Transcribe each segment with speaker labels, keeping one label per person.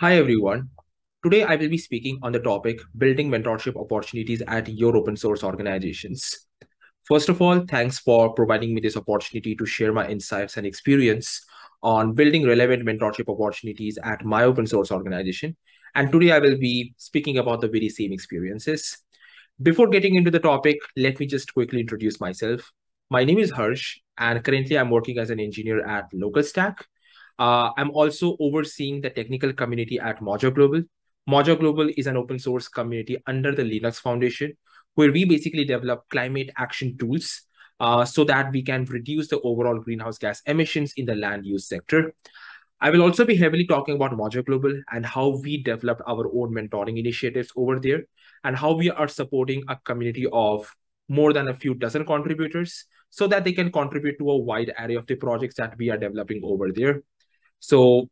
Speaker 1: Hi, everyone. Today, I will be speaking on the topic building mentorship opportunities at your open source organizations. First of all, thanks for providing me this opportunity to share my insights and experience on building relevant mentorship opportunities at my open source organization. And today, I will be speaking about the very same experiences. Before getting into the topic, let me just quickly introduce myself. My name is Harsh, and currently I'm working as an engineer at LocalStack. Uh, I'm also overseeing the technical community at Moja Global. Moja Global is an open source community under the Linux Foundation, where we basically develop climate action tools uh, so that we can reduce the overall greenhouse gas emissions in the land use sector. I will also be heavily talking about Moja Global and how we developed our own mentoring initiatives over there and how we are supporting a community of more than a few dozen contributors so that they can contribute to a wide array of the projects that we are developing over there. So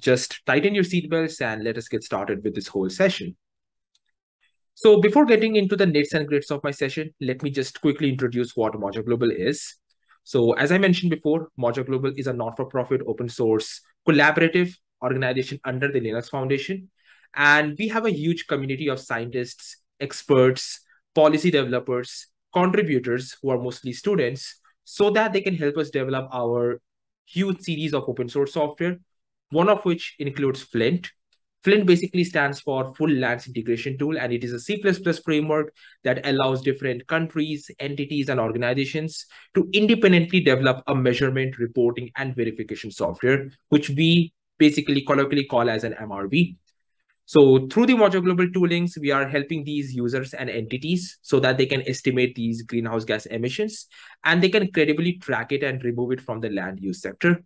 Speaker 1: just tighten your seatbelts and let us get started with this whole session. So before getting into the nits and grits of my session, let me just quickly introduce what Moja Global is. So as I mentioned before, Moja Global is a not-for-profit open source collaborative organization under the Linux Foundation. And we have a huge community of scientists, experts, policy developers, contributors who are mostly students, so that they can help us develop our huge series of open source software, one of which includes Flint. Flint basically stands for Full Lands Integration Tool, and it is a C++ framework that allows different countries, entities, and organizations to independently develop a measurement, reporting, and verification software, which we basically colloquially call as an MRV. So through the Moja Global toolings, we are helping these users and entities so that they can estimate these greenhouse gas emissions and they can credibly track it and remove it from the land use sector.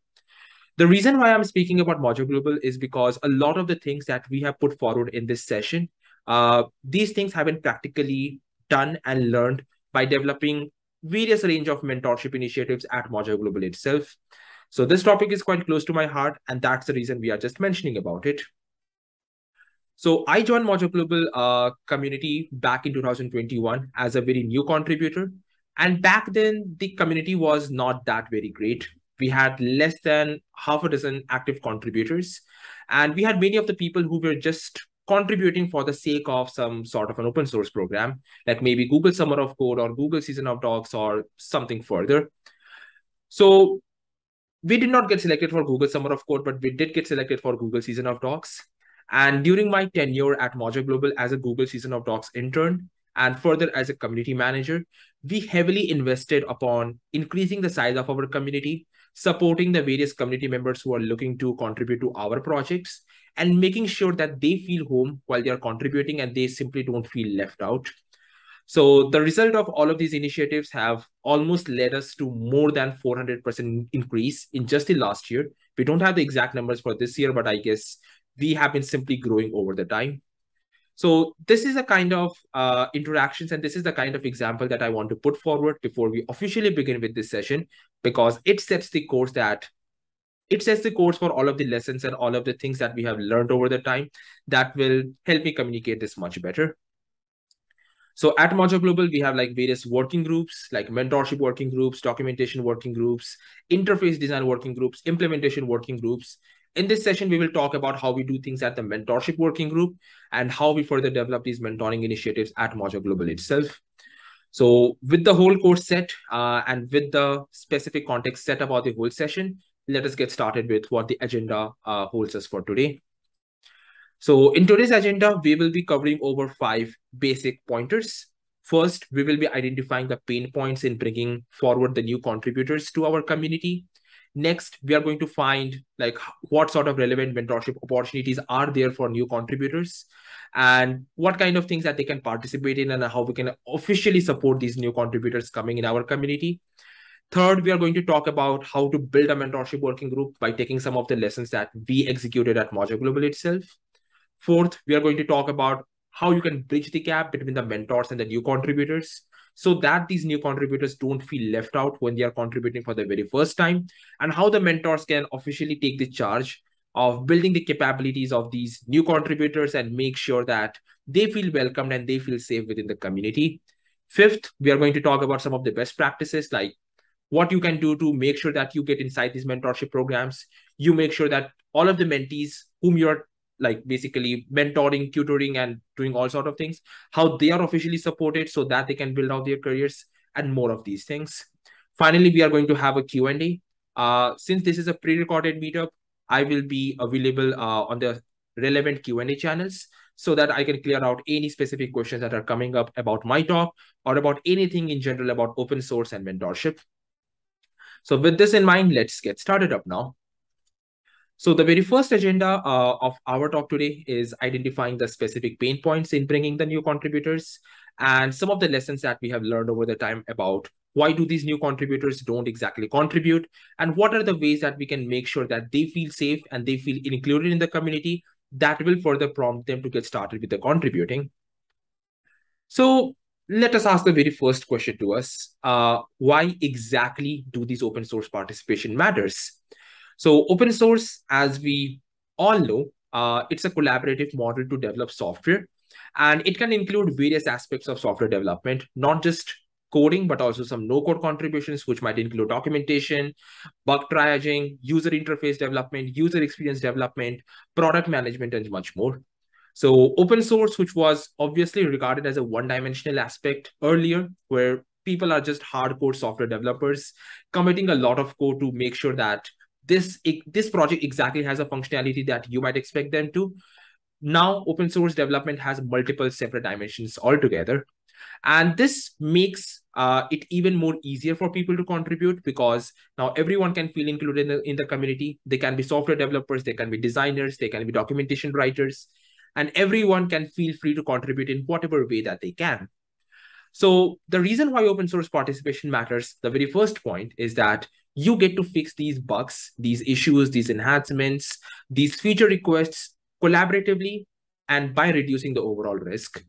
Speaker 1: The reason why I'm speaking about Moja Global is because a lot of the things that we have put forward in this session, uh, these things have been practically done and learned by developing various range of mentorship initiatives at Moja Global itself. So this topic is quite close to my heart, and that's the reason we are just mentioning about it. So I joined Moja Global uh, community back in 2021 as a very new contributor. And back then, the community was not that very great we had less than half a dozen active contributors. And we had many of the people who were just contributing for the sake of some sort of an open source program, like maybe Google Summer of Code or Google Season of Docs or something further. So we did not get selected for Google Summer of Code, but we did get selected for Google Season of Docs. And during my tenure at Moja Global as a Google Season of Docs intern, and further as a community manager, we heavily invested upon increasing the size of our community supporting the various community members who are looking to contribute to our projects and making sure that they feel home while they are contributing and they simply don't feel left out. So the result of all of these initiatives have almost led us to more than 400% increase in just the last year. We don't have the exact numbers for this year, but I guess we have been simply growing over the time. So this is a kind of uh, interactions and this is the kind of example that I want to put forward before we officially begin with this session, because it sets the course that it sets the course for all of the lessons and all of the things that we have learned over the time that will help me communicate this much better. So at Moja Global, we have like various working groups, like mentorship working groups, documentation working groups, interface design working groups, implementation working groups, in this session, we will talk about how we do things at the mentorship working group and how we further develop these mentoring initiatives at Moja Global itself. So with the whole course set uh, and with the specific context set about the whole session, let us get started with what the agenda uh, holds us for today. So in today's agenda, we will be covering over five basic pointers. First, we will be identifying the pain points in bringing forward the new contributors to our community. Next, we are going to find like what sort of relevant mentorship opportunities are there for new contributors and what kind of things that they can participate in and how we can officially support these new contributors coming in our community. Third, we are going to talk about how to build a mentorship working group by taking some of the lessons that we executed at Moja Global itself. Fourth, we are going to talk about how you can bridge the gap between the mentors and the new contributors so that these new contributors don't feel left out when they are contributing for the very first time and how the mentors can officially take the charge of building the capabilities of these new contributors and make sure that they feel welcomed and they feel safe within the community. Fifth, we are going to talk about some of the best practices like what you can do to make sure that you get inside these mentorship programs. You make sure that all of the mentees whom you're like basically mentoring, tutoring, and doing all sort of things, how they are officially supported so that they can build out their careers and more of these things. Finally, we are going to have a Q&A. Uh, since this is a pre-recorded meetup, I will be available uh, on the relevant Q&A channels so that I can clear out any specific questions that are coming up about my talk or about anything in general about open source and mentorship. So with this in mind, let's get started up now. So the very first agenda uh, of our talk today is identifying the specific pain points in bringing the new contributors and some of the lessons that we have learned over the time about why do these new contributors don't exactly contribute and what are the ways that we can make sure that they feel safe and they feel included in the community that will further prompt them to get started with the contributing. So let us ask the very first question to us. Uh, why exactly do these open source participation matters? So open source, as we all know, uh, it's a collaborative model to develop software. And it can include various aspects of software development, not just coding, but also some no-code contributions, which might include documentation, bug triaging, user interface development, user experience development, product management, and much more. So open source, which was obviously regarded as a one-dimensional aspect earlier, where people are just hardcore software developers committing a lot of code to make sure that this this project exactly has a functionality that you might expect them to. Now open source development has multiple separate dimensions altogether. And this makes uh, it even more easier for people to contribute because now everyone can feel included in the, in the community. They can be software developers they can be designers they can be documentation writers and everyone can feel free to contribute in whatever way that they can. So the reason why open source participation matters the very first point is that you get to fix these bugs, these issues, these enhancements, these feature requests collaboratively and by reducing the overall risk.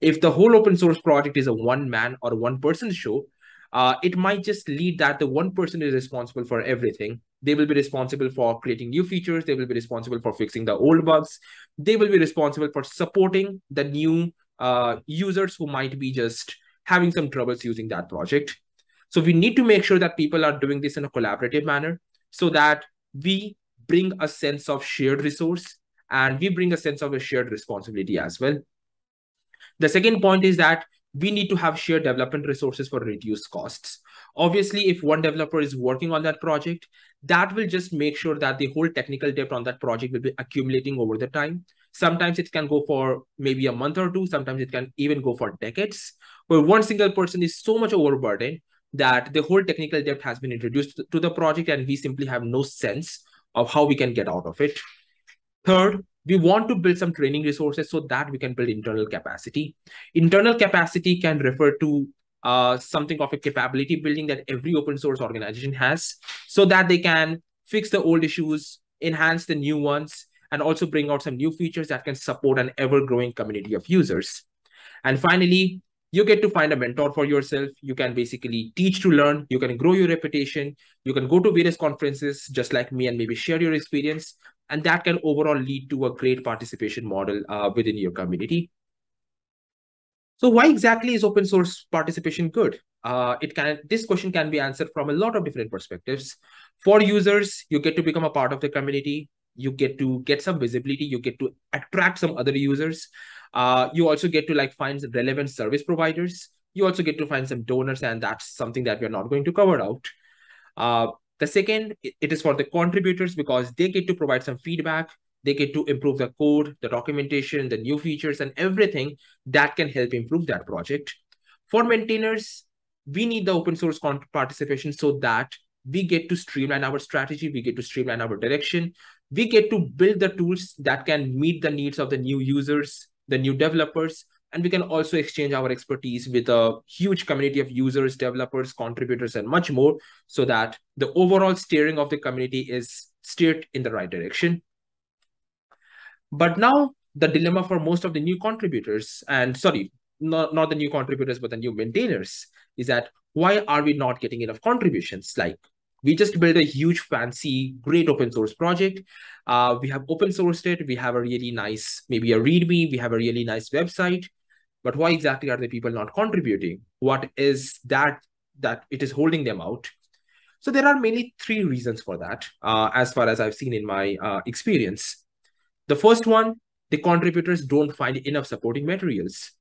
Speaker 1: If the whole open source project is a one man or one person show, uh, it might just lead that the one person is responsible for everything. They will be responsible for creating new features. They will be responsible for fixing the old bugs. They will be responsible for supporting the new uh, users who might be just having some troubles using that project. So we need to make sure that people are doing this in a collaborative manner so that we bring a sense of shared resource and we bring a sense of a shared responsibility as well. The second point is that we need to have shared development resources for reduced costs. Obviously, if one developer is working on that project, that will just make sure that the whole technical debt on that project will be accumulating over the time. Sometimes it can go for maybe a month or two. Sometimes it can even go for decades, where one single person is so much overburdened that the whole technical debt has been introduced to the project and we simply have no sense of how we can get out of it. Third, we want to build some training resources so that we can build internal capacity. Internal capacity can refer to uh, something of a capability building that every open source organization has so that they can fix the old issues, enhance the new ones, and also bring out some new features that can support an ever-growing community of users. And finally, you get to find a mentor for yourself. You can basically teach to learn. You can grow your reputation. You can go to various conferences just like me and maybe share your experience. And that can overall lead to a great participation model uh, within your community. So why exactly is open source participation good? Uh, it can this question can be answered from a lot of different perspectives. For users, you get to become a part of the community. You get to get some visibility. You get to attract some other users. Uh, you also get to like find relevant service providers. You also get to find some donors, and that's something that we're not going to cover out. Uh, the second, it is for the contributors because they get to provide some feedback. They get to improve the code, the documentation, the new features, and everything that can help improve that project. For maintainers, we need the open source participation so that we get to streamline our strategy, we get to streamline our direction, we get to build the tools that can meet the needs of the new users, the new developers, and we can also exchange our expertise with a huge community of users, developers, contributors, and much more so that the overall steering of the community is steered in the right direction. But now the dilemma for most of the new contributors, and sorry, not, not the new contributors, but the new maintainers, is that why are we not getting enough contributions? Like we just built a huge, fancy, great open source project. Uh, we have open sourced it. We have a really nice, maybe a README. We have a really nice website. But why exactly are the people not contributing? What is that that it is holding them out? So there are mainly three reasons for that, uh, as far as I've seen in my uh, experience. The first one, the contributors don't find enough supporting materials.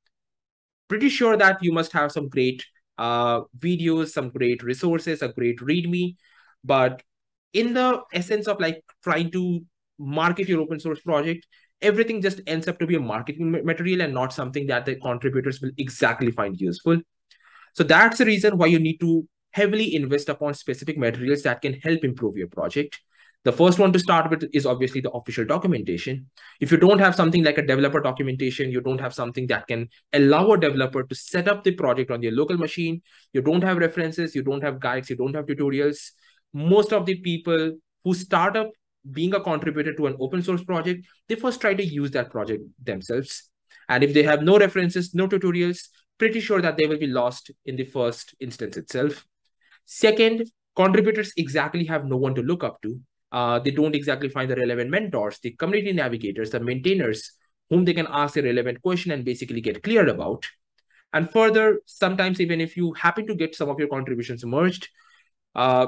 Speaker 1: Pretty sure that you must have some great uh, videos, some great resources, a great README, but in the essence of like trying to market your open source project, everything just ends up to be a marketing material and not something that the contributors will exactly find useful. So that's the reason why you need to heavily invest upon specific materials that can help improve your project. The first one to start with is obviously the official documentation. If you don't have something like a developer documentation, you don't have something that can allow a developer to set up the project on your local machine, you don't have references, you don't have guides, you don't have tutorials. Most of the people who start up being a contributor to an open source project, they first try to use that project themselves. And if they have no references, no tutorials, pretty sure that they will be lost in the first instance itself. Second, contributors exactly have no one to look up to. Uh, they don't exactly find the relevant mentors, the community navigators, the maintainers, whom they can ask a relevant question and basically get cleared about. And further, sometimes even if you happen to get some of your contributions merged, uh,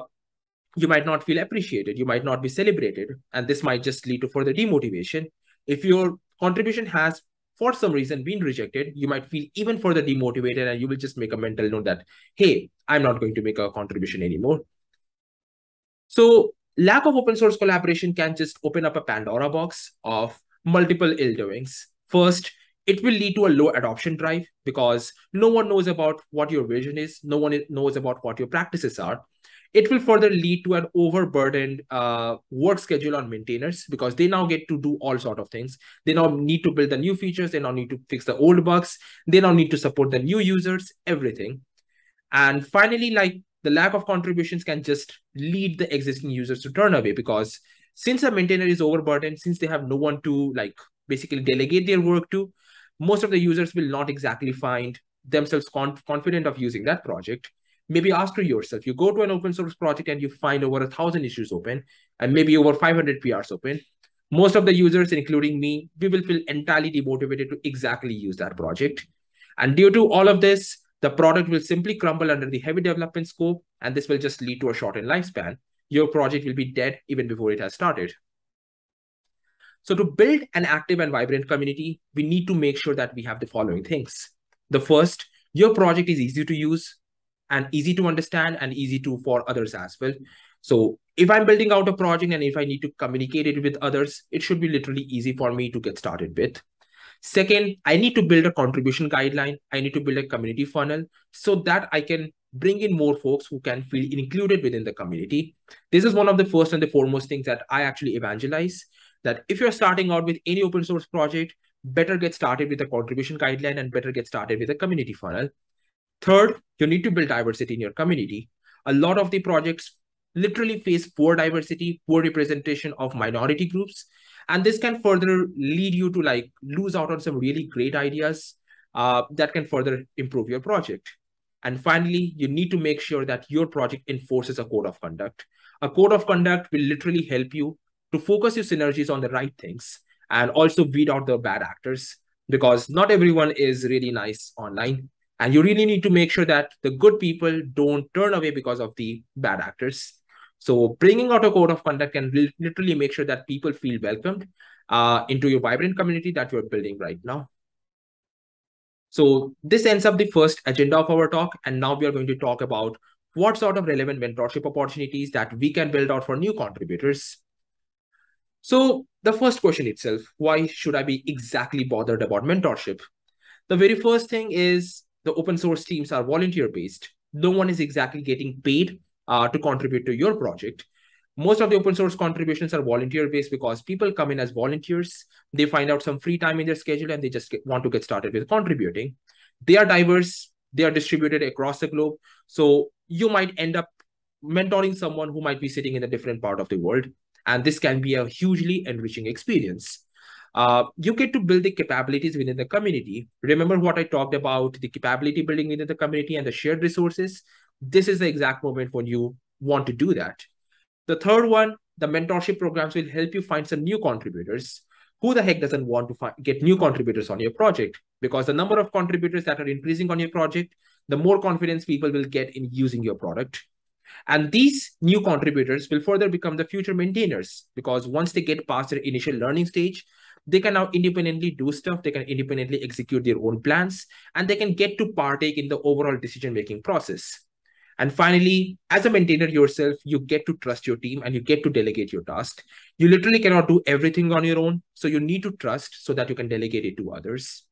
Speaker 1: you might not feel appreciated, you might not be celebrated, and this might just lead to further demotivation. If your contribution has, for some reason, been rejected, you might feel even further demotivated and you will just make a mental note that, hey, I'm not going to make a contribution anymore. So lack of open source collaboration can just open up a Pandora box of multiple ill doings. First, it will lead to a low adoption drive because no one knows about what your vision is, no one knows about what your practices are it will further lead to an overburdened uh, work schedule on maintainers because they now get to do all sort of things. They now need to build the new features. They now need to fix the old bugs. They now need to support the new users, everything. And finally, like the lack of contributions can just lead the existing users to turn away because since a maintainer is overburdened, since they have no one to like basically delegate their work to, most of the users will not exactly find themselves confident of using that project maybe ask yourself. You go to an open source project and you find over a thousand issues open and maybe over 500 prs open. Most of the users including me we will feel entirely demotivated to exactly use that project. And due to all of this the product will simply crumble under the heavy development scope and this will just lead to a shortened lifespan. Your project will be dead even before it has started. So to build an active and vibrant community we need to make sure that we have the following things. The first your project is easy to use and easy to understand and easy to for others as well. So if I'm building out a project and if I need to communicate it with others, it should be literally easy for me to get started with. Second, I need to build a contribution guideline. I need to build a community funnel so that I can bring in more folks who can feel included within the community. This is one of the first and the foremost things that I actually evangelize that if you're starting out with any open source project, better get started with a contribution guideline and better get started with a community funnel. Third, you need to build diversity in your community. A lot of the projects literally face poor diversity, poor representation of minority groups. And this can further lead you to like lose out on some really great ideas uh, that can further improve your project. And finally, you need to make sure that your project enforces a code of conduct. A code of conduct will literally help you to focus your synergies on the right things and also weed out the bad actors because not everyone is really nice online. And you really need to make sure that the good people don't turn away because of the bad actors. So bringing out a code of conduct can literally make sure that people feel welcomed uh, into your vibrant community that you're building right now. So this ends up the first agenda of our talk. And now we are going to talk about what sort of relevant mentorship opportunities that we can build out for new contributors. So the first question itself, why should I be exactly bothered about mentorship? The very first thing is the open source teams are volunteer based. No one is exactly getting paid uh, to contribute to your project. Most of the open source contributions are volunteer based because people come in as volunteers. They find out some free time in their schedule and they just get, want to get started with contributing. They are diverse, they are distributed across the globe. So you might end up mentoring someone who might be sitting in a different part of the world. And this can be a hugely enriching experience. Uh, you get to build the capabilities within the community. Remember what I talked about the capability building within the community and the shared resources? This is the exact moment when you want to do that. The third one, the mentorship programs will help you find some new contributors. Who the heck doesn't want to find, get new contributors on your project? Because the number of contributors that are increasing on your project, the more confidence people will get in using your product. And these new contributors will further become the future maintainers because once they get past their initial learning stage, they can now independently do stuff. They can independently execute their own plans and they can get to partake in the overall decision-making process. And finally, as a maintainer yourself, you get to trust your team and you get to delegate your task. You literally cannot do everything on your own. So you need to trust so that you can delegate it to others.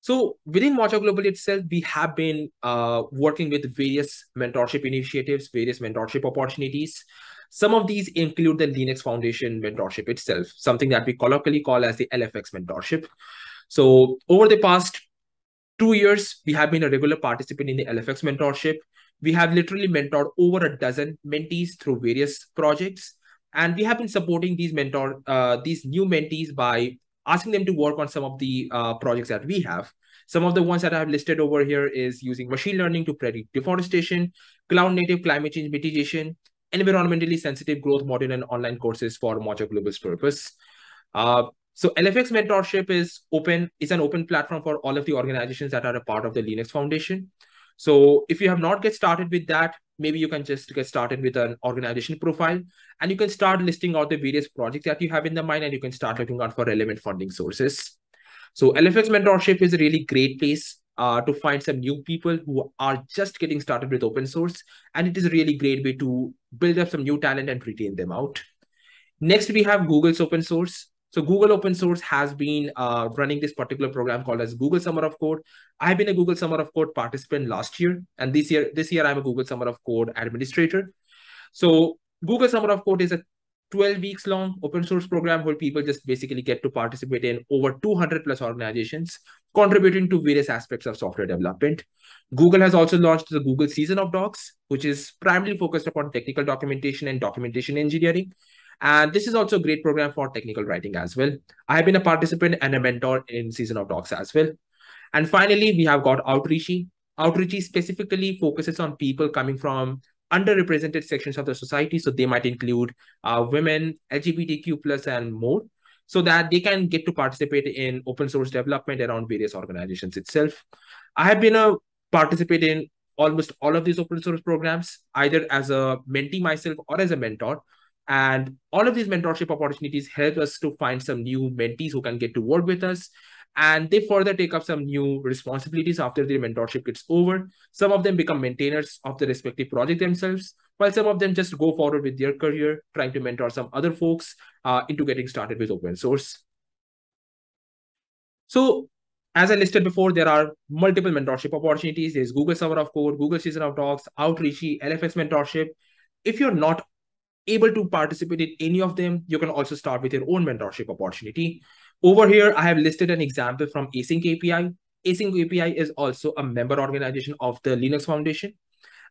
Speaker 1: So within Moja Global itself, we have been uh, working with various mentorship initiatives, various mentorship opportunities. Some of these include the Linux Foundation mentorship itself, something that we colloquially call as the LFX mentorship. So over the past two years, we have been a regular participant in the LFX mentorship. We have literally mentored over a dozen mentees through various projects. And we have been supporting these mentor, uh, these new mentees by asking them to work on some of the uh, projects that we have. Some of the ones that I have listed over here is using machine learning to predict deforestation, cloud native climate change mitigation, environmentally sensitive growth module and online courses for Moja Global's purpose. Uh, so LFX mentorship is open, is an open platform for all of the organizations that are a part of the Linux Foundation. So if you have not get started with that, maybe you can just get started with an organization profile and you can start listing out the various projects that you have in the mind and you can start looking out for relevant funding sources. So LFX mentorship is a really great place uh, to find some new people who are just getting started with open source. And it is a really great way to build up some new talent and retain them out. Next, we have Google's open source. So Google Open Source has been uh, running this particular program called as Google Summer of Code. I've been a Google Summer of Code participant last year, and this year, this year I'm a Google Summer of Code administrator. So Google Summer of Code is a 12 weeks long open source program where people just basically get to participate in over 200 plus organizations contributing to various aspects of software development. Google has also launched the Google Season of Docs, which is primarily focused upon technical documentation and documentation engineering. And this is also a great program for technical writing as well. I have been a participant and a mentor in Season of Docs as well. And finally, we have got Outreachy. Outreachy specifically focuses on people coming from underrepresented sections of the society. So they might include uh, women, LGBTQ plus and more, so that they can get to participate in open source development around various organizations itself. I have been a participant in almost all of these open source programs, either as a mentee myself or as a mentor. And all of these mentorship opportunities help us to find some new mentees who can get to work with us. And they further take up some new responsibilities after their mentorship gets over. Some of them become maintainers of the respective project themselves, while some of them just go forward with their career, trying to mentor some other folks uh, into getting started with open source. So as I listed before, there are multiple mentorship opportunities. There's Google Summer of Code, Google Season of Docs, Outreachy, LFX mentorship. If you're not able to participate in any of them, you can also start with your own mentorship opportunity. Over here, I have listed an example from Async API. Async API is also a member organization of the Linux Foundation.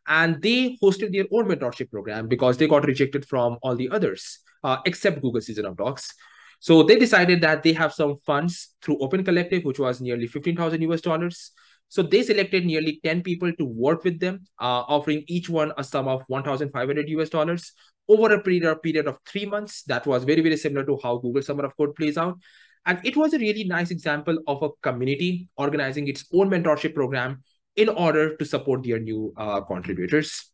Speaker 1: And they hosted their own mentorship program because they got rejected from all the others, uh, except Google Season of Docs. So they decided that they have some funds through Open Collective, which was nearly 15,000 US dollars. So they selected nearly 10 people to work with them, uh, offering each one a sum of 1,500 US dollars over a period, period of three months. That was very, very similar to how Google Summer of Code plays out. And it was a really nice example of a community organizing its own mentorship program in order to support their new uh, contributors.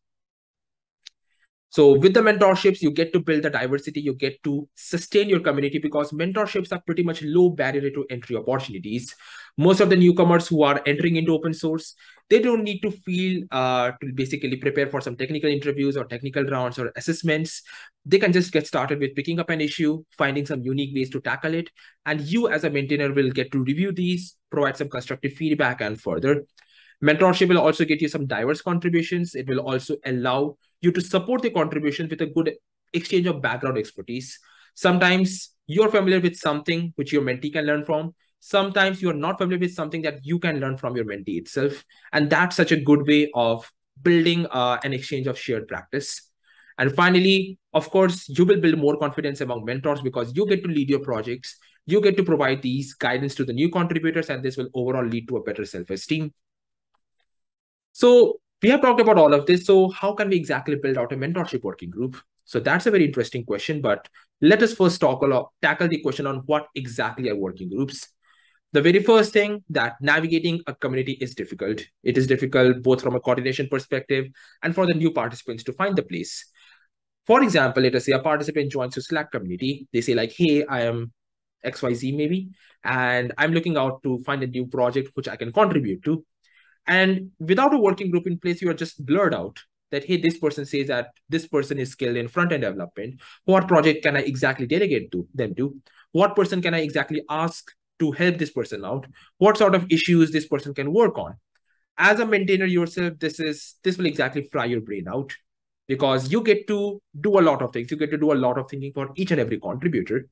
Speaker 1: So with the mentorships, you get to build the diversity, you get to sustain your community because mentorships are pretty much low barrier to entry opportunities. Most of the newcomers who are entering into open source, they don't need to feel uh, to basically prepare for some technical interviews or technical rounds or assessments. They can just get started with picking up an issue, finding some unique ways to tackle it. And you as a maintainer will get to review these, provide some constructive feedback and further. Mentorship will also get you some diverse contributions. It will also allow you to support the contributions with a good exchange of background expertise. Sometimes you're familiar with something which your mentee can learn from. Sometimes you're not familiar with something that you can learn from your mentee itself. And that's such a good way of building uh, an exchange of shared practice. And finally, of course, you will build more confidence among mentors because you get to lead your projects. You get to provide these guidance to the new contributors, and this will overall lead to a better self-esteem. So we have talked about all of this. So how can we exactly build out a mentorship working group? So that's a very interesting question, but let us first talk about, tackle the question on what exactly are working groups. The very first thing that navigating a community is difficult. It is difficult both from a coordination perspective and for the new participants to find the place. For example, let us say a participant joins a Slack community. They say like, hey, I am XYZ maybe, and I'm looking out to find a new project which I can contribute to. And without a working group in place, you are just blurred out that, hey, this person says that this person is skilled in front-end development. What project can I exactly delegate to them to? What person can I exactly ask to help this person out? What sort of issues this person can work on? As a maintainer yourself, this is this will exactly fry your brain out because you get to do a lot of things. You get to do a lot of thinking for each and every contributor.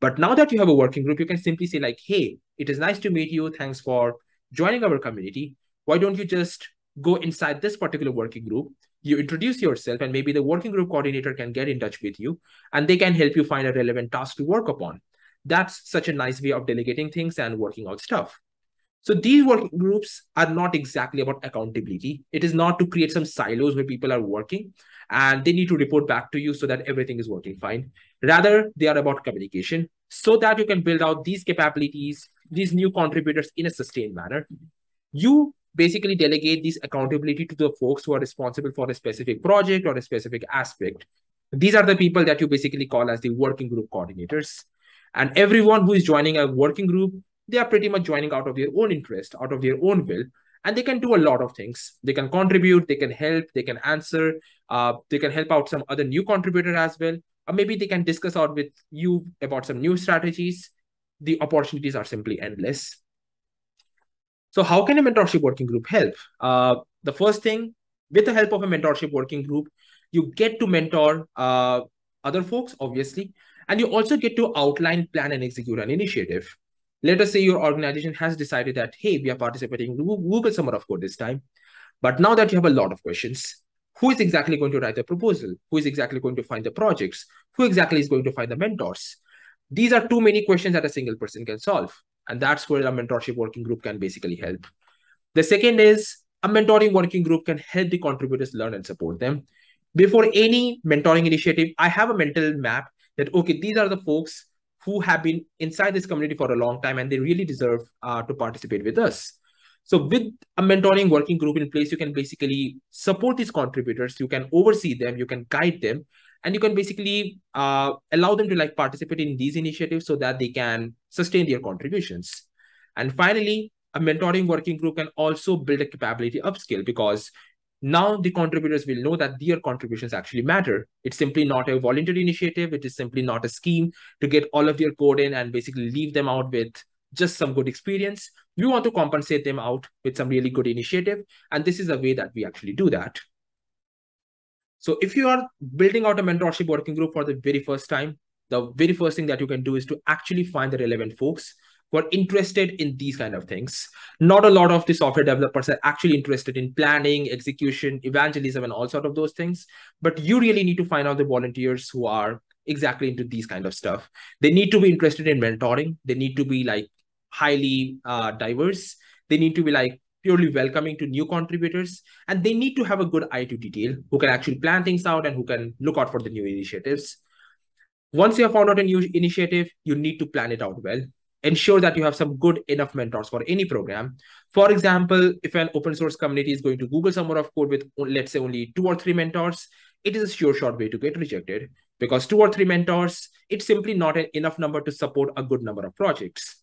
Speaker 1: But now that you have a working group, you can simply say like, hey, it is nice to meet you. Thanks for joining our community. Why don't you just go inside this particular working group? You introduce yourself and maybe the working group coordinator can get in touch with you and they can help you find a relevant task to work upon. That's such a nice way of delegating things and working out stuff. So these working groups are not exactly about accountability. It is not to create some silos where people are working and they need to report back to you so that everything is working fine. Rather, they are about communication so that you can build out these capabilities, these new contributors in a sustained manner. You basically delegate this accountability to the folks who are responsible for a specific project or a specific aspect. These are the people that you basically call as the working group coordinators. And everyone who is joining a working group they are pretty much joining out of their own interest, out of their own will, and they can do a lot of things. They can contribute, they can help, they can answer, uh, they can help out some other new contributor as well, or maybe they can discuss out with you about some new strategies. The opportunities are simply endless. So how can a mentorship working group help? Uh, the first thing, with the help of a mentorship working group, you get to mentor uh, other folks, obviously, and you also get to outline, plan, and execute an initiative. Let us say your organization has decided that, hey, we are participating in Google Summer of Code this time. But now that you have a lot of questions, who is exactly going to write the proposal? Who is exactly going to find the projects? Who exactly is going to find the mentors? These are too many questions that a single person can solve. And that's where a mentorship working group can basically help. The second is a mentoring working group can help the contributors learn and support them. Before any mentoring initiative, I have a mental map that, okay, these are the folks who have been inside this community for a long time and they really deserve uh, to participate with us. So with a mentoring working group in place, you can basically support these contributors, you can oversee them, you can guide them, and you can basically uh, allow them to like participate in these initiatives so that they can sustain their contributions. And finally, a mentoring working group can also build a capability upskill because now the contributors will know that their contributions actually matter. It's simply not a voluntary initiative. It is simply not a scheme to get all of their code in and basically leave them out with just some good experience. We want to compensate them out with some really good initiative. And this is a way that we actually do that. So if you are building out a mentorship working group for the very first time, the very first thing that you can do is to actually find the relevant folks who are interested in these kind of things. Not a lot of the software developers are actually interested in planning, execution, evangelism, and all sort of those things. But you really need to find out the volunteers who are exactly into these kind of stuff. They need to be interested in mentoring. They need to be like highly uh, diverse. They need to be like purely welcoming to new contributors and they need to have a good eye to detail who can actually plan things out and who can look out for the new initiatives once you have found out a new initiative you need to plan it out well ensure that you have some good enough mentors for any program. For example, if an open source community is going to Google Summer of Code with, let's say, only two or three mentors, it is a sure shot way to get rejected because two or three mentors, it's simply not an enough number to support a good number of projects.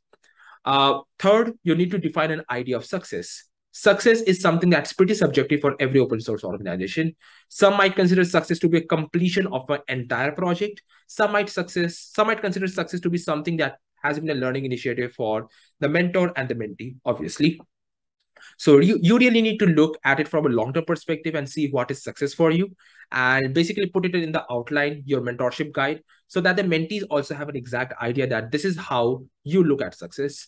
Speaker 1: Uh, third, you need to define an idea of success. Success is something that's pretty subjective for every open source organization. Some might consider success to be a completion of an entire project. Some might success, some might consider success to be something that has been a learning initiative for the mentor and the mentee, obviously. So you, you really need to look at it from a long-term perspective and see what is success for you and basically put it in the outline, your mentorship guide, so that the mentees also have an exact idea that this is how you look at success.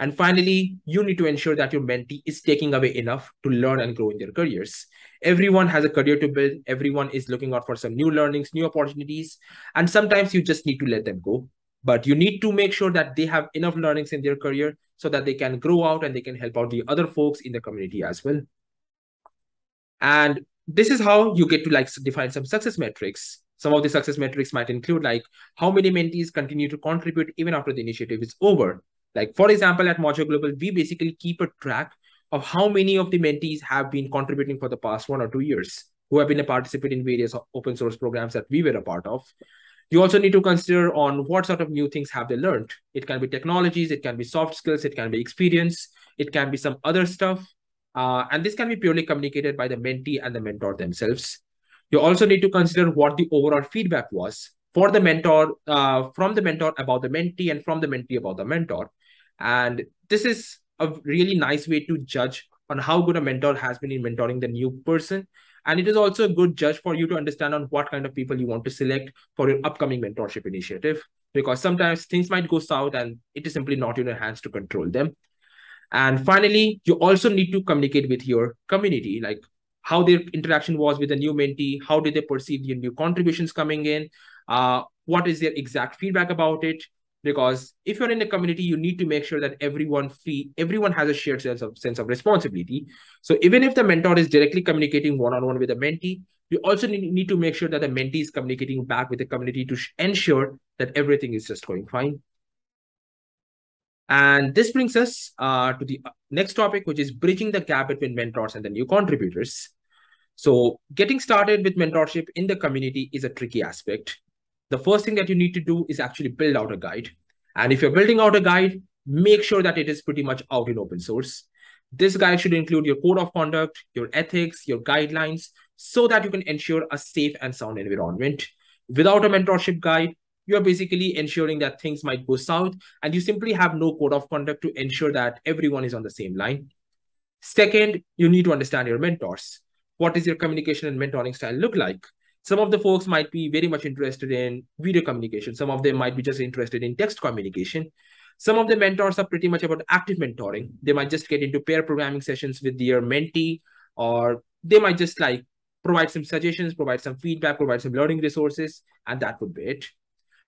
Speaker 1: And finally, you need to ensure that your mentee is taking away enough to learn and grow in their careers. Everyone has a career to build. Everyone is looking out for some new learnings, new opportunities. And sometimes you just need to let them go but you need to make sure that they have enough learnings in their career so that they can grow out and they can help out the other folks in the community as well and this is how you get to like define some success metrics some of the success metrics might include like how many mentees continue to contribute even after the initiative is over like for example at moja global we basically keep a track of how many of the mentees have been contributing for the past one or two years who have been a participant in various open source programs that we were a part of You also need to consider on what sort of new things have they learned. It can be technologies, it can be soft skills, it can be experience, it can be some other stuff. Uh, and this can be purely communicated by the mentee and the mentor themselves. You also need to consider what the overall feedback was for the mentor, uh, from the mentor about the mentee and from the mentee about the mentor. And this is a really nice way to judge on how good a mentor has been in mentoring the new person. And it is also a good judge for you to understand on what kind of people you want to select for your upcoming mentorship initiative. Because sometimes things might go south and it is simply not in your hands to control them. And finally you also need to communicate with your community like how their interaction was with the new mentee how did they perceive the new contributions coming in uh, what is their exact feedback about it? Because if you're in a community you need to make sure that everyone fee everyone has a shared sense of sense of responsibility. So even if the mentor is directly communicating one-on-one with the mentee you also need, to make sure that the mentee is communicating back with the community to ensure that everything is just going fine. And this brings us uh, to the uh, next topic which is bridging the gap between mentors and the new contributors. So getting started with mentorship in the community is a tricky aspect the first thing that you need to do is actually build out a guide. And if you're building out a guide, make sure that it is pretty much out in open source. This guide should include your code of conduct, your ethics, your guidelines, so that you can ensure a safe and sound environment. Without a mentorship guide, you're basically ensuring that things might go south and you simply have no code of conduct to ensure that everyone is on the same line. Second, you need to understand your mentors. What does your communication and mentoring style look like? Some of the folks might be very much interested in video communication. Some of them might be just interested in text communication. Some of the mentors are pretty much about active mentoring. They might just get into pair programming sessions with their mentee, or they might just like provide some suggestions, provide some feedback, provide some learning resources, and that would be it.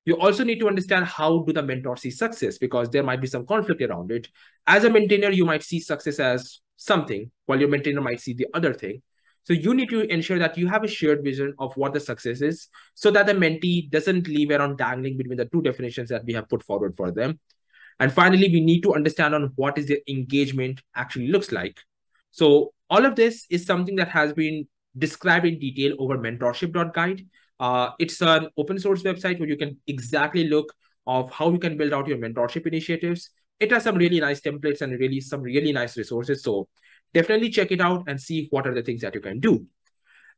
Speaker 1: You also need to understand how do the mentors see success because there might be some conflict around it. As a maintainer, you might see success as something, while your maintainer might see the other thing. So you need to ensure that you have a shared vision of what the success is so that the mentee doesn't leave around dangling between the two definitions that we have put forward for them. And finally, we need to understand on what is their engagement actually looks like. So all of this is something that has been described in detail over mentorship.guide. Uh, it's an open source website where you can exactly look of how you can build out your mentorship initiatives. It has some really nice templates and really some really nice resources. So definitely check it out and see what are the things that you can do.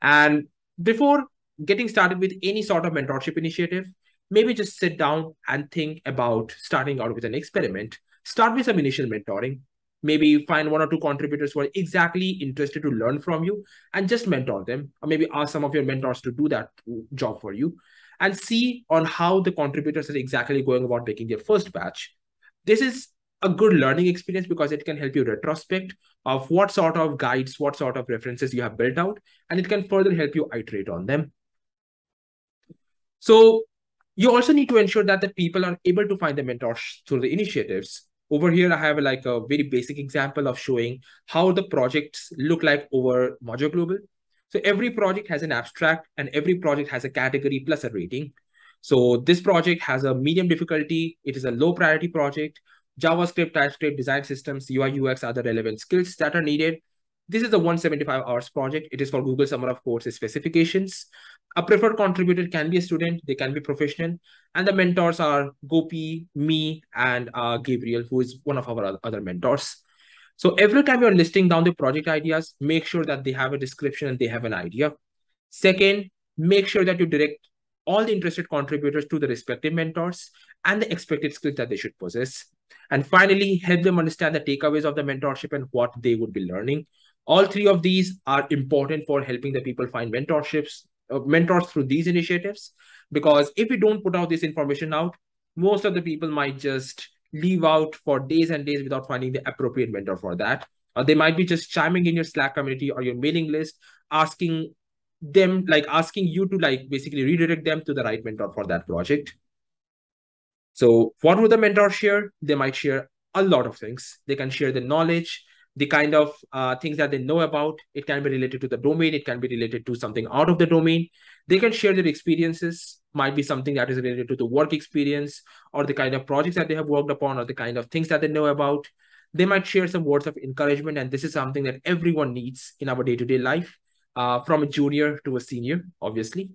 Speaker 1: And before getting started with any sort of mentorship initiative, maybe just sit down and think about starting out with an experiment. Start with some initial mentoring. Maybe find one or two contributors who are exactly interested to learn from you and just mentor them. Or maybe ask some of your mentors to do that job for you and see on how the contributors are exactly going about making their first batch. This is a good learning experience because it can help you retrospect of what sort of guides, what sort of references you have built out, and it can further help you iterate on them. So you also need to ensure that the people are able to find the mentors through the initiatives. Over here, I have like a very basic example of showing how the projects look like over Moja Global. So every project has an abstract and every project has a category plus a rating. So this project has a medium difficulty. It is a low priority project. JavaScript, TypeScript, design systems, UI, UX are the relevant skills that are needed. This is the 175 hours project. It is for Google Summer of Code's specifications. A preferred contributor can be a student, they can be professional, and the mentors are Gopi, me, and uh, Gabriel, who is one of our other mentors. So every time you're listing down the project ideas, make sure that they have a description and they have an idea. Second, make sure that you direct all the interested contributors to the respective mentors and the expected skills that they should possess. And finally, help them understand the takeaways of the mentorship and what they would be learning. All three of these are important for helping the people find mentorships, uh, mentors through these initiatives. Because if we don't put out this information out, most of the people might just leave out for days and days without finding the appropriate mentor for that. Or they might be just chiming in your Slack community or your mailing list, asking them, like asking you to like basically redirect them to the right mentor for that project. So what would the mentor share? They might share a lot of things. They can share the knowledge, the kind of uh, things that they know about. It can be related to the domain. It can be related to something out of the domain. They can share their experiences, might be something that is related to the work experience or the kind of projects that they have worked upon or the kind of things that they know about. They might share some words of encouragement. And this is something that everyone needs in our day-to-day -day life, uh, from a junior to a senior, obviously.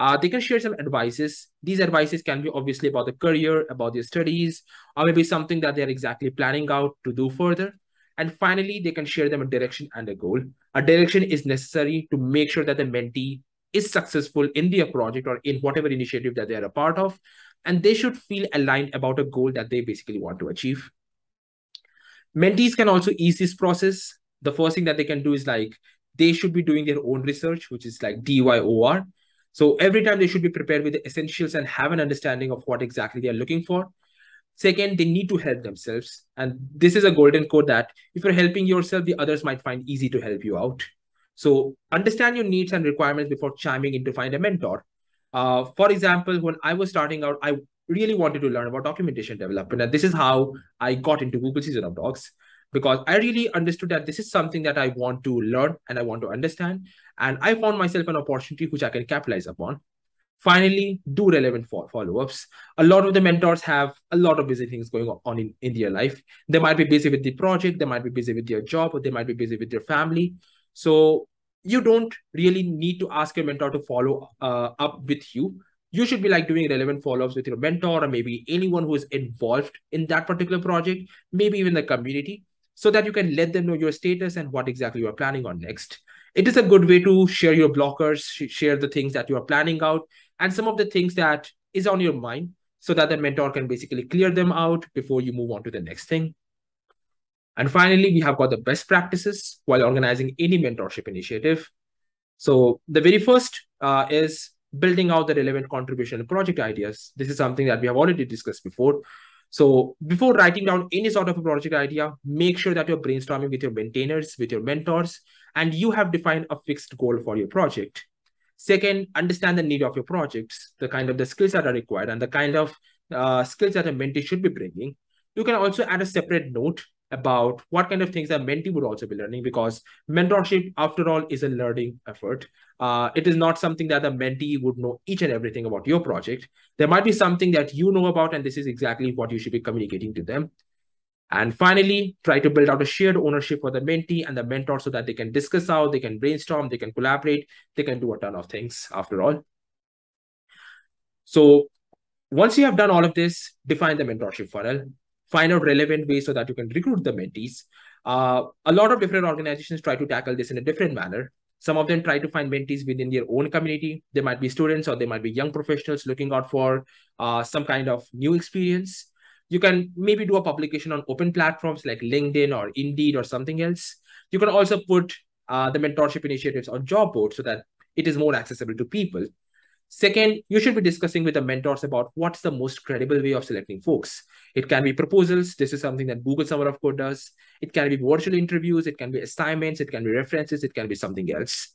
Speaker 1: Uh, they can share some advices. These advices can be obviously about the career, about their studies, or maybe something that they're exactly planning out to do further. And finally, they can share them a direction and a goal. A direction is necessary to make sure that the mentee is successful in their project or in whatever initiative that they're a part of. And they should feel aligned about a goal that they basically want to achieve. Mentees can also ease this process. The first thing that they can do is like they should be doing their own research, which is like DYOR. So every time they should be prepared with the essentials and have an understanding of what exactly they are looking for. Second, they need to help themselves. And this is a golden code that if you're helping yourself, the others might find easy to help you out. So understand your needs and requirements before chiming in to find a mentor. Uh, for example, when I was starting out, I really wanted to learn about documentation development. And this is how I got into Google Season of Docs because I really understood that this is something that I want to learn and I want to understand. And I found myself an opportunity which I can capitalize upon. Finally, do relevant follow-ups. A lot of the mentors have a lot of busy things going on in, in their life. They might be busy with the project, they might be busy with their job, or they might be busy with their family. So you don't really need to ask your mentor to follow uh, up with you. You should be like doing relevant follow-ups with your mentor or maybe anyone who is involved in that particular project, maybe even the community, so that you can let them know your status and what exactly you are planning on next. It is a good way to share your blockers, share the things that you are planning out, and some of the things that is on your mind so that the mentor can basically clear them out before you move on to the next thing. And finally, we have got the best practices while organizing any mentorship initiative. So the very first uh, is building out the relevant contribution project ideas. This is something that we have already discussed before. So before writing down any sort of a project idea, make sure that you're brainstorming with your maintainers, with your mentors, and you have defined a fixed goal for your project. Second, understand the need of your projects, the kind of the skills that are required and the kind of uh, skills that a mentee should be bringing. You can also add a separate note about what kind of things a mentee would also be learning because mentorship, after all, is a learning effort. Uh, it is not something that the mentee would know each and everything about your project. There might be something that you know about, and this is exactly what you should be communicating to them. And finally, try to build out a shared ownership for the mentee and the mentor so that they can discuss out, they can brainstorm, they can collaborate, they can do a ton of things after all. So once you have done all of this, define the mentorship funnel, find out relevant ways so that you can recruit the mentees. Uh, a lot of different organizations try to tackle this in a different manner. Some of them try to find mentees within their own community. They might be students or they might be young professionals looking out for uh, some kind of new experience you can maybe do a publication on open platforms like LinkedIn or Indeed or something else. You can also put uh, the mentorship initiatives on job boards so that it is more accessible to people. Second, you should be discussing with the mentors about what's the most credible way of selecting folks. It can be proposals. This is something that Google Summer of Code does. It can be virtual interviews. It can be assignments. It can be references. It can be something else.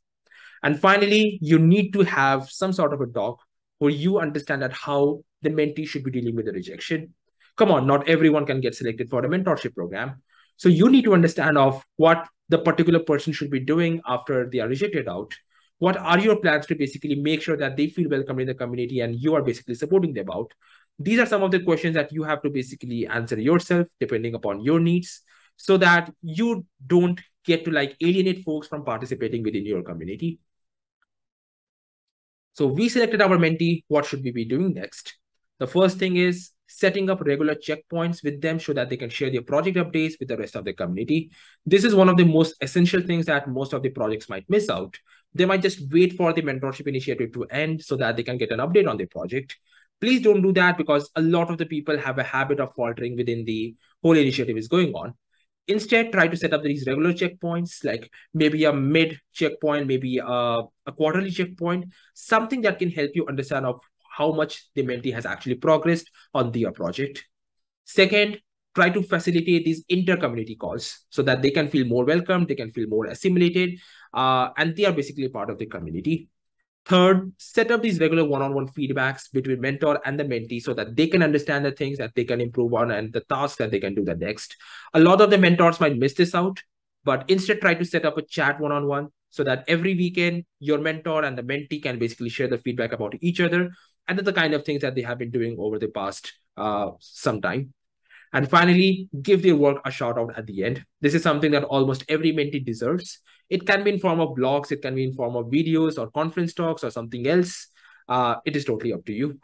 Speaker 1: And finally, you need to have some sort of a doc where you understand that how the mentee should be dealing with the rejection come on, not everyone can get selected for a mentorship program. So you need to understand of what the particular person should be doing after they are rejected out. What are your plans to basically make sure that they feel welcome in the community and you are basically supporting them out? These are some of the questions that you have to basically answer yourself depending upon your needs so that you don't get to like alienate folks from participating within your community. So we selected our mentee. What should we be doing next? The first thing is setting up regular checkpoints with them so that they can share their project updates with the rest of the community. This is one of the most essential things that most of the projects might miss out. They might just wait for the mentorship initiative to end so that they can get an update on their project. Please don't do that because a lot of the people have a habit of faltering within the whole initiative is going on. Instead, try to set up these regular checkpoints, like maybe a mid checkpoint, maybe a, a quarterly checkpoint, something that can help you understand of how much the mentee has actually progressed on their project. Second, try to facilitate these inter-community calls so that they can feel more welcome, they can feel more assimilated, uh, and they are basically part of the community. Third, set up these regular one-on-one feedbacks between mentor and the mentee so that they can understand the things that they can improve on and the tasks that they can do the next. A lot of the mentors might miss this out, but instead try to set up a chat one-on-one so that every weekend your mentor and the mentee can basically share the feedback about each other and the kind of things that they have been doing over the past uh, some time. And finally, give their work a shout out at the end. This is something that almost every mentee deserves. It can be in form of blogs, it can be in form of videos or conference talks or something else. Uh, it is totally up to you.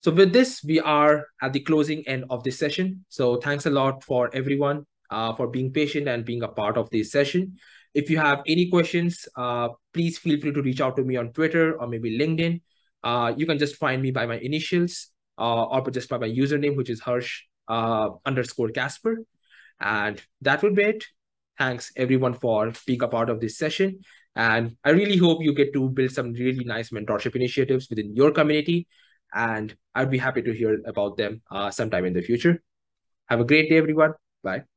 Speaker 1: So with this, we are at the closing end of this session. So thanks a lot for everyone uh, for being patient and being a part of this session. If you have any questions, uh, please feel free to reach out to me on Twitter or maybe LinkedIn. Uh, you can just find me by my initials uh, or just by my username, which is Harsh uh, underscore Casper. And that would be it. Thanks everyone for being a part of this session. And I really hope you get to build some really nice mentorship initiatives within your community and I'd be happy to hear about them uh, sometime in the future. Have a great day, everyone. Bye.